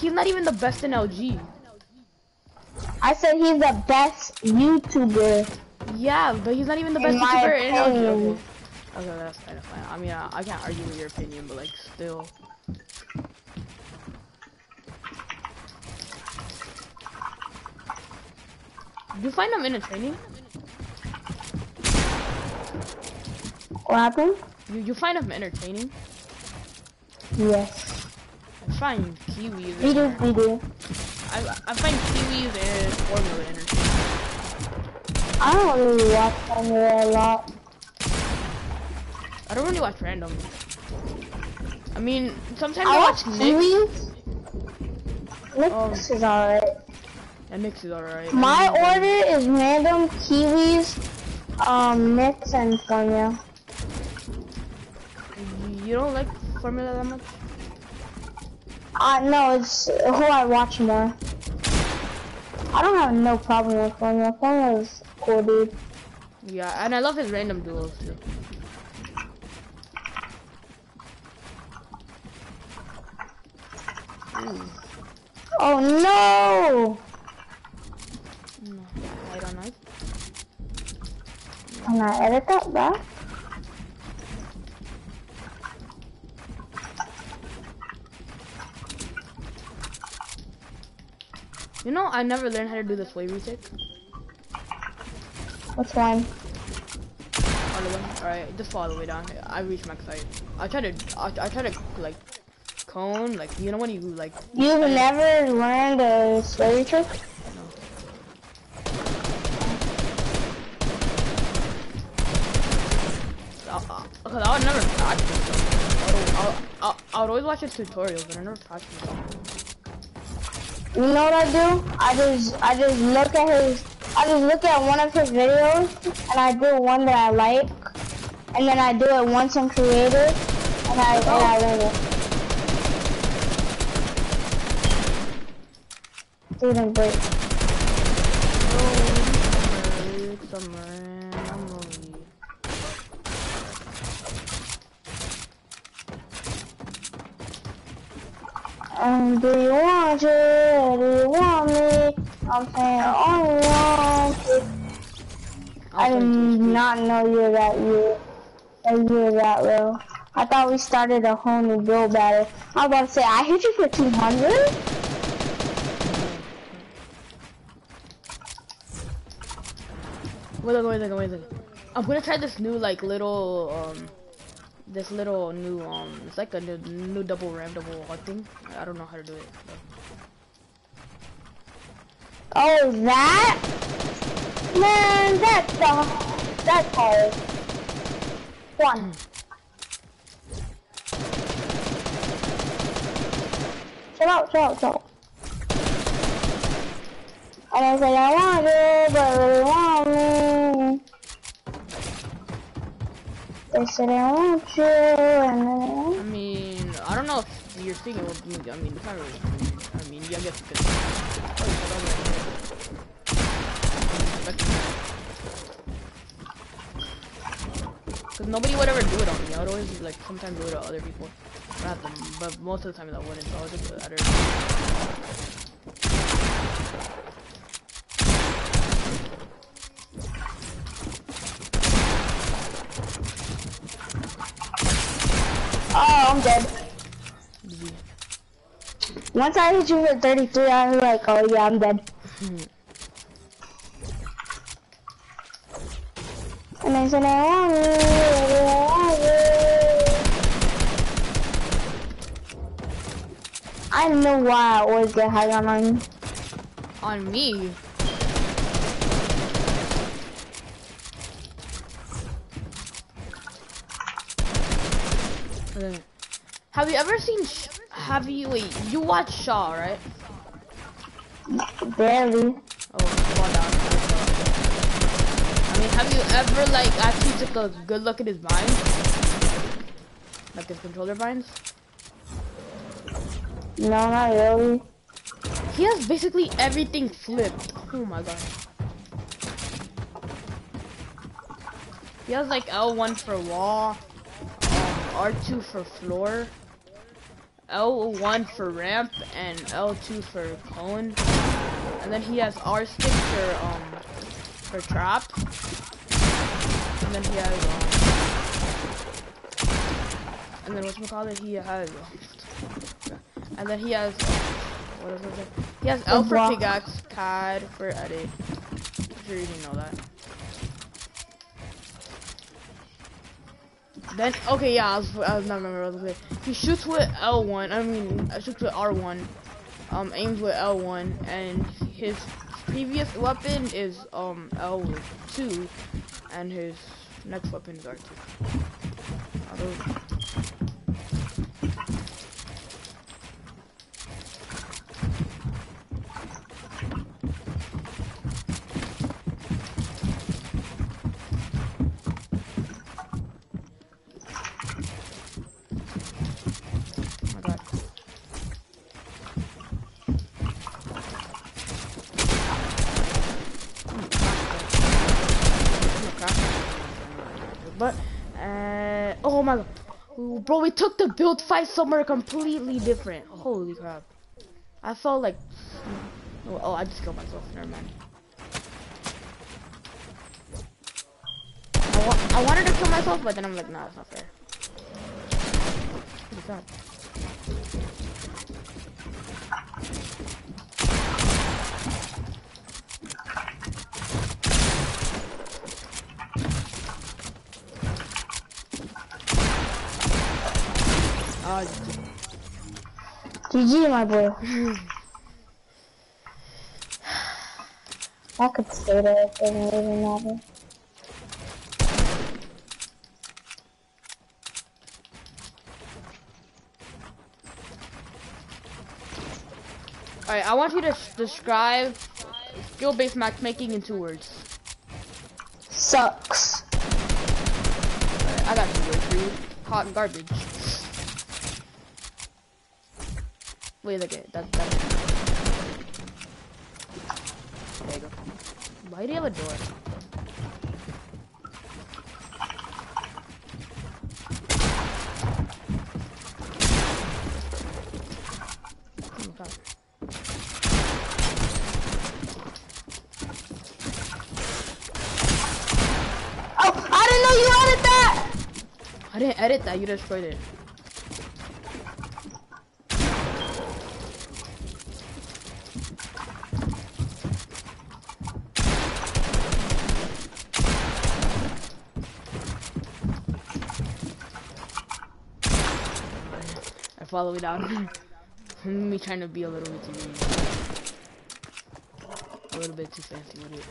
he's not even the best in LG. I said he's the best YouTuber. Yeah, but he's not even the best In YouTuber in LG. Okay. that's kind of fine. I mean, I, I can't argue with your opinion, but like, still. Do you find him entertaining? What happened? You you find him entertaining? Yes. I find Kiwis. We do, and- we do. I I find Kiwis and Formula. I don't really watch Formula a lot. I don't really watch random. I mean, sometimes I I, watch. Kiwis. Um, is alright. And Nick's is alright. My order is random Kiwis, um, Knicks, and Formula. You don't like Formula that much? Uh, no, it's who I watch more. I don't have no problem with Formula. Is cool, dude. Yeah, and I love his random duels too. Ooh, Oh no! no, I don't know. Can I edit that back? You know, I never learned how to do the sway retake. What's? All of them. Alright, just follow the way down. I reached max height. I try to, I, I try to like cone, like you know when you like. You've never learned a slurry trick? I, I, uh, uh, cause I would never practice. I would, I, would, I, I would always watch his tutorials, but I never practice. You know what I do? I just I just look at his I just look at one of his videos and I do one that I like and then I do it once in creative and I and I oh. learn it. Didn't break. Oh, summer, I'm lonely. Um, do you want it? Do you want me? I'm saying only it. I did send it to you. not know you were that you that you were that low. I thought we started a whole new build battle. I was about to say I hit you for 200. Wait a second, wait a second, wait a second. I'm gonna try this new like little um this little new um it's like a new, new double ram double thing. I don't know how to do it. so. Oh, that? Man, that's the that's hard. One. Chill out, chill out, chill out. I said I want you, but really want They said I want you, and then I mean, I don't know if you're thinking with me. I mean, it's not really. I mean, yeah, I guess it's Because nobody would ever do it on me. I would always, like, sometimes do it to other people. Not them, but most of the time I wouldn't. So I would just do I'm dead. Once I hit you for 33, I was like, oh yeah, I'm dead. and I said, I want you, I want you. I don't know why I always get high on mine. On me? Uh, Have you ever seen? Sh have you wait? You watch Shaw, right? Barely. Oh, come on down. I mean, have you ever like actually took a good look at his binds? Like his controller binds? No, not really. He has basically everything flipped. Oh my god. He has like L1 for wall, um, R2 for floor, L1 for ramp and L2 for cone. And then he has R stick for um for trap. And then he has um and then what's call it? He has and then he has what is it? He has L for pickaxe, CAD for edit. I'm sure you didn't know that. Then okay, yeah, I was, I was not remember was. He shoots with L1. I mean, uh, shoots with R1. Um, aims with L1, and his previous weapon is um L2, and his next weapon is R2. Are those- Oh my god. But, uh, oh my god. Bro, we took the build fight somewhere completely different. Holy crap. I felt like, oh, oh I just killed myself. Never mind. I, wa I wanted to kill myself, but then I'm like, nah, it's not fair. Holy. GG, my boy. I could stay there. It doesn't really matter. Alright, I want you to describe skill-based matchmaking in two words. Sucks. I got two words for you. Hot garbage. Wait, look at that. that. There you go. Why do you have a door? Oh edit that, you destroyed it. I follow it down. Me trying to be a little bit too a little bit too fancy with it.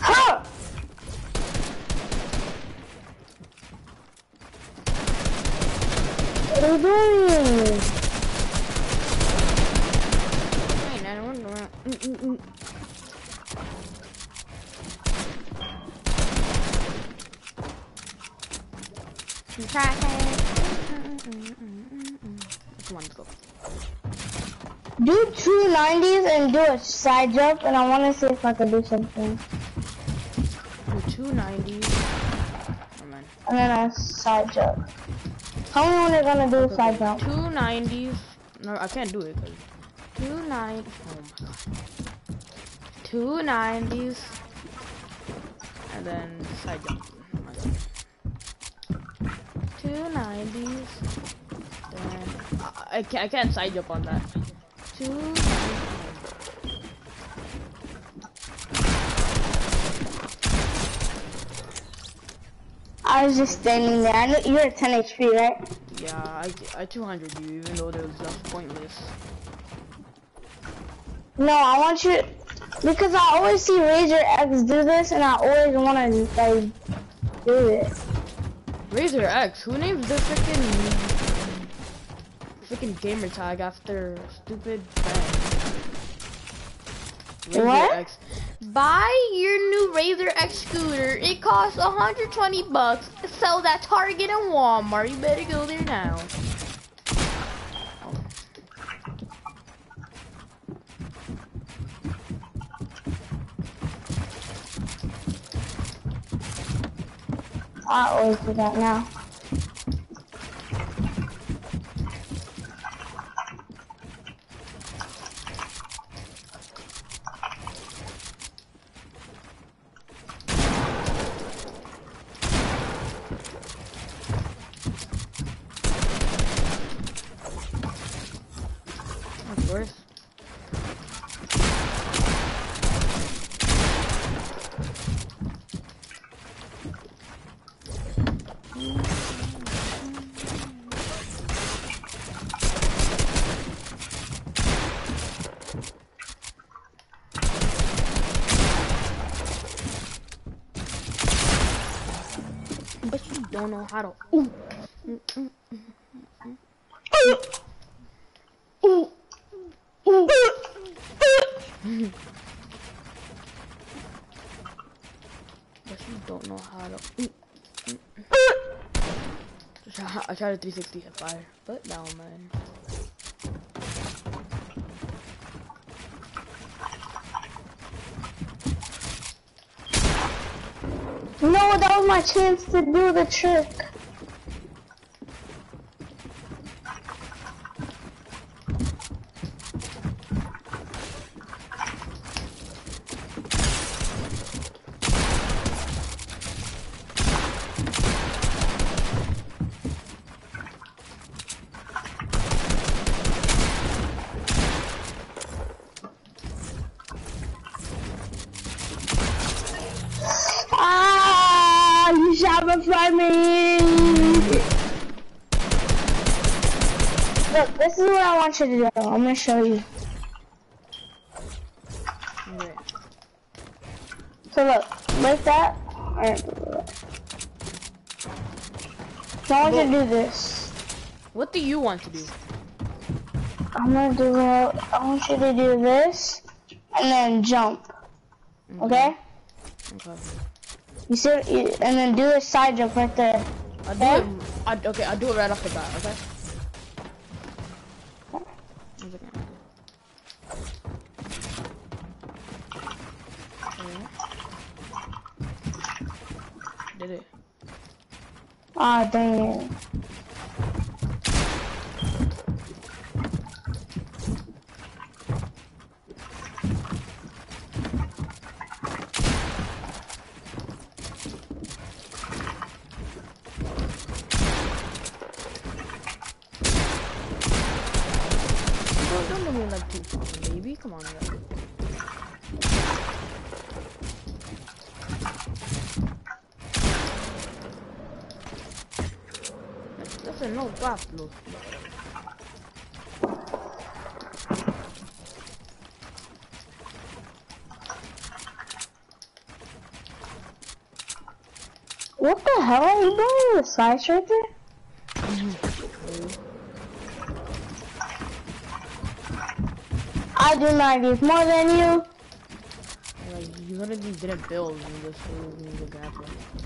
Huh! What can do a side jump, and I want to see if I can do something. For 290. And then a side jump. How many are they gonna do a side jump? 290. No, I can't do it. Cause 290. Oh my god. 290s. And then side jump. 290s. and I, I, can't, I can't side jump on that. 290s. I was just standing there. I know you're at 10 HP, right? Yeah, I, I 200 you, even though that was just pointless. No, I want you because I always see Razor X do this, and I always want to like do it. Razor X, who named the freaking freaking gamer tag after stupid friend? Razor What? X. Buy your new Razor X scooter. It costs 120 bucks. Sells at Target and Walmart. You better go there now. I always do that now. Of course. But you don't know how to. Ooh. Mm, mm. But you don't know how to. I tried a 360 hit fire, but no man. No, that was my chance to do the trick. Ah, you shot me from me. Look, this is what I want you to do. I'm gonna show you. So look, like that. Alright. So I want you to do this. What do you want to do? I'm gonna do. I want you to do this, and then jump. Mm-hmm. Okay? Okay. You see, and then do a side jump right there. I'll do it. I, okay, I'll do it right off the bat. Okay. One second. Alright. Did it? Ah, dang it. Bro, don't move me like too far, baby. Come on, guys. A no look. What the hell are you doing with side striker? I do not use more than you. Like, you literally didn't build in this whole new gadget.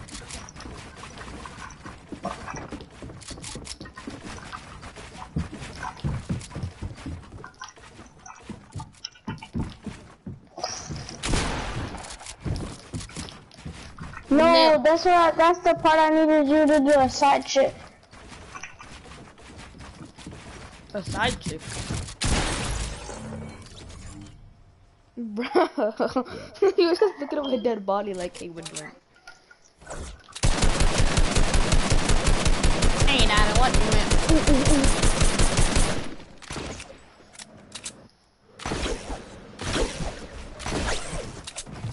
No, No. that's what. That's the part I needed you to do a side trick. A side chick. Bro, he was just looking at my dead body like he would do. Ain't I what you meant? Ooh, ooh, ooh.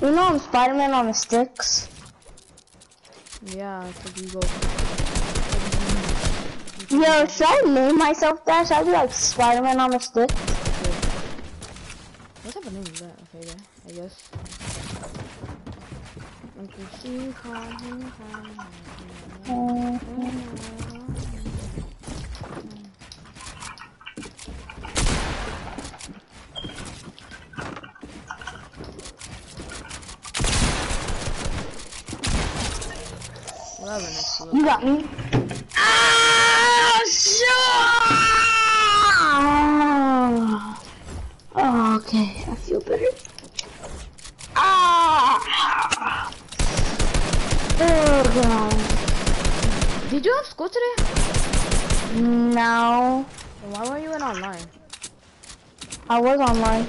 You know I'm Spider-Man on the sticks. Yeah, cause you go. Yo, should I name myself that? Should I be like Spider-Man on a stick? What type of name is that? Okay, yeah, I guess. Uncle Steve, call him, call him. What happened next to it? You got me. Ah, sure. Oh, okay, I feel better. Ah. Oh god. Did you have school today? No. Then why were you in online? I was online.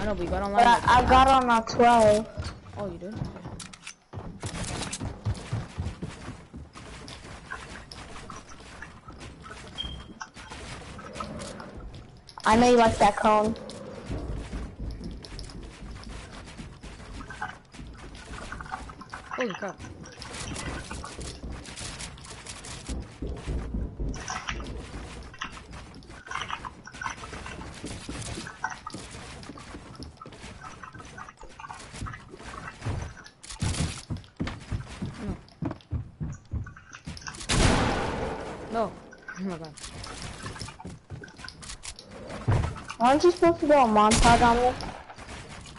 I know, but you got online. But I, I got on at 12. Oh, you did? I know you like that cone. Holy crap. No. No. Oh my god. Aren't you supposed to do a montage on this?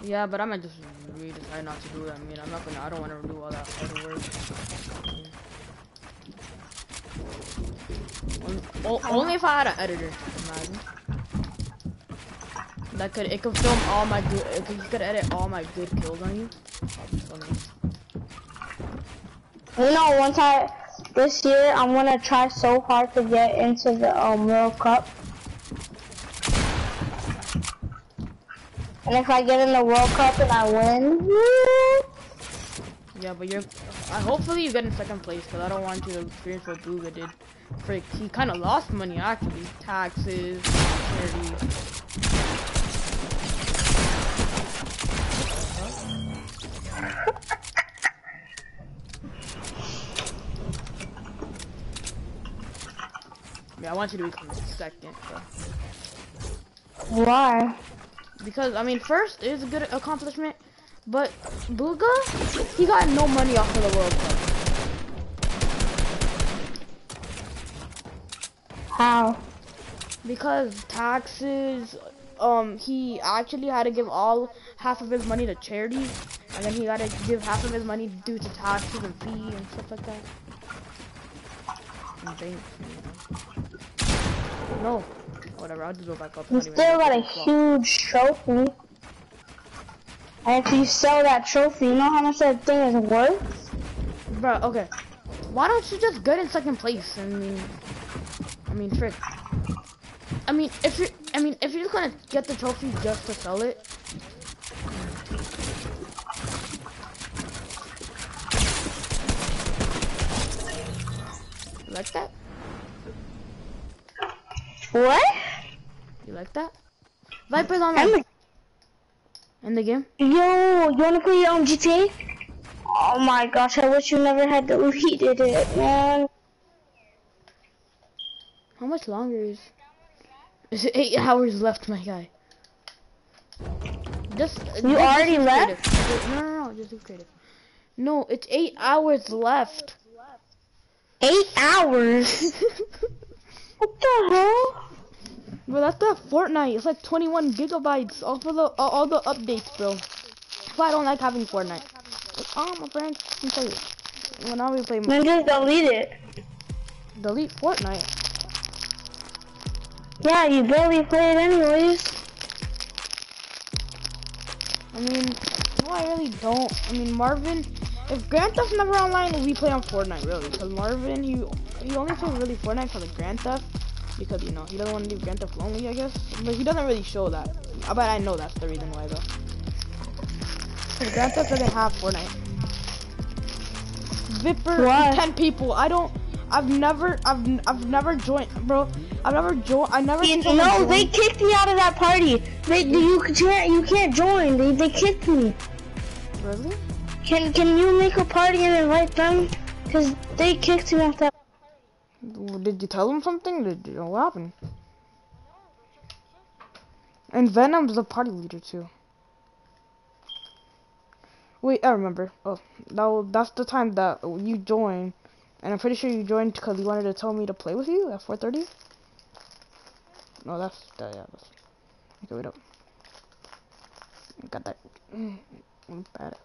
Yeah, but I might just really decide not to do it. I mean, I'm not gonna. I don't want to do all that hard work. O- only if I had an editor. Imagine. That could it could film all my good. It could, you could edit all my good kills on you. You know, once I, this year, I'm gonna try so hard to get into the um, World Cup. And if I get in the World Cup and I win, Yeah, but you're. I hopefully you get in second place because I don't want you to experience what Bugha did. Frick, he kind of lost money actually. Taxes. Yeah, I want you to become second. So. why? Because I mean, first is a good accomplishment, but Bugha, he got no money off of the World Cup. How? Because taxes, um, he actually had to give all half of his money to charity, and then he got to give half of his money due to taxes and fee and stuff like that. No, whatever. I'll just go back up. You still got a huge trophy. And if you sell that trophy, you know how much that thing is worth? Bro, okay. Why don't you just get in second place? I mean, I mean, frick. I mean, if you, I mean, if you're just gonna get the trophy just to sell it. You like that? What? You like that? Viper's online in the game. Yo, you wanna play your own GTA? Oh my gosh, I wish you never had deleted it, man. How much longer is? Is it eight hours left, my guy? Just uh, You just already left? creative. No, no, no, just do creative. No, it's eight hours left. Eight hours? what the hell? Bro, that's not Fortnite. It's like 21 gigabytes All of the all, all the updates, bro. That's why I don't like having Fortnite. Oh, my friend, let me tell you. When I will play, Then just delete it. delete Fortnite. Yeah, you barely play it anyways. I mean, no, I really don't. I mean, Marvin, if Grand Theft never online, we play on Fortnite, really. Because Marvin, he he only plays really Fortnite for the Grand Theft. Because, you know, he doesn't want to leave Grand Theft lonely, I guess. But he doesn't really show that. Uh, I bet I know that's the reason why, though. Because Grand Theft doesn't have Fortnite. Vipper, Why? 10 people. I don't, I've never, I've, I've never joined, bro. I've never joined, I never You no, they kicked me out of that party. They, mm. you can't, you can't join. They, they kicked me. Really? Can, can you make a party and invite them? Cause they kicked me off that. Did you tell him something? Did you, what happened? And Venom's the party leader too. Wait, I remember. Oh, that that's the time that you joined, and I'm pretty sure you joined because you wanted to tell me to play with you at 4:30. No, that's that. Yeah, that's. Okay, wait up. Got that. Mm, bad.